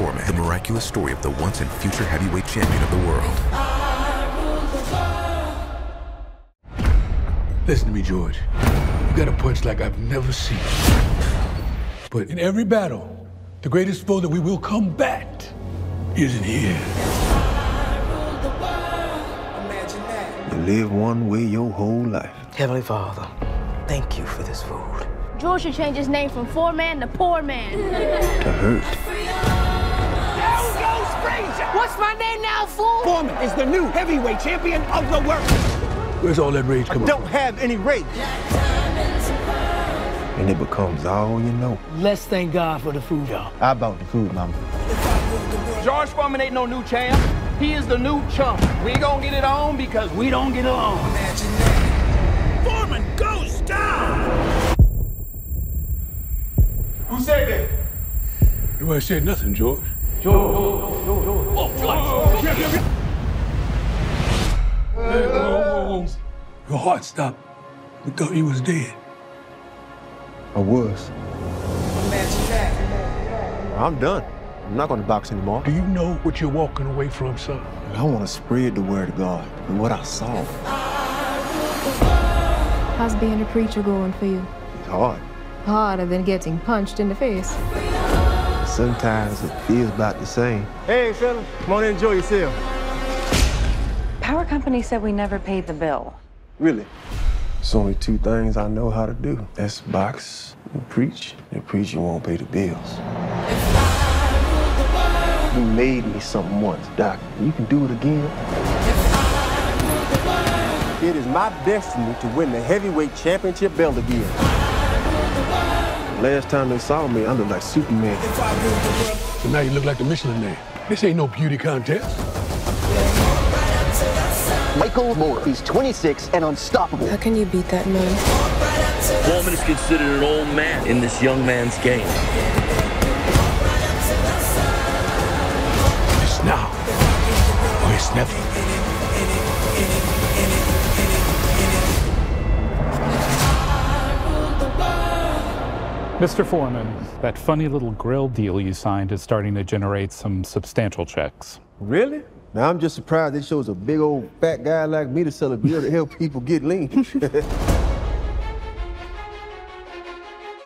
Foreman, the miraculous story of the once and future heavyweight champion of the world. Listen to me, George. You got a punch like I've never seen. But in every battle, the greatest foe that we will combat isn't here. You live one way your whole life. Heavenly Father, thank you for this food. George should change his name from Four Man to Poor Man. To hurt. What's my name now, fool? Foreman is the new heavyweight champion of the world. Where's all that rage coming from? Don't from? have any rage. And it becomes all you know. Let's thank God for the food, y'all. How about the food, mama? George Foreman ain't no new champ. He is the new chump. We gonna get it on because we don't get along. Foreman goes down. Who said that? Nobody said nothing, George. George, whoa, whoa, whoa. Your heart stopped. We thought you was dead. I was. I'm done. I'm not going to box anymore. Do you know what you're walking away from, son? I want to spread the word of God and what I saw. How's being a preacher going for you? It's hard. Harder than getting punched in the face. Sometimes it feels about the same. Hey, fella, come on in, enjoy yourself. Power company said we never paid the bill. Really? It's only two things I know how to do. That's box and preach. And preaching won't pay the bills. You made me something once, Doc. You can do it again. It is my destiny to win the heavyweight championship belt again. Last time they saw me, I looked like Superman. So now you look like the Michelin man. This ain't no beauty contest. Michael Moorer He's 26 and unstoppable. How can you beat that man? Foreman is considered an old man in this young man's game. Mr. Foreman, that funny little grill deal you signed is starting to generate some substantial checks. Really? Now I'm just surprised they chose a big old fat guy like me to sell a beer to help people get lean.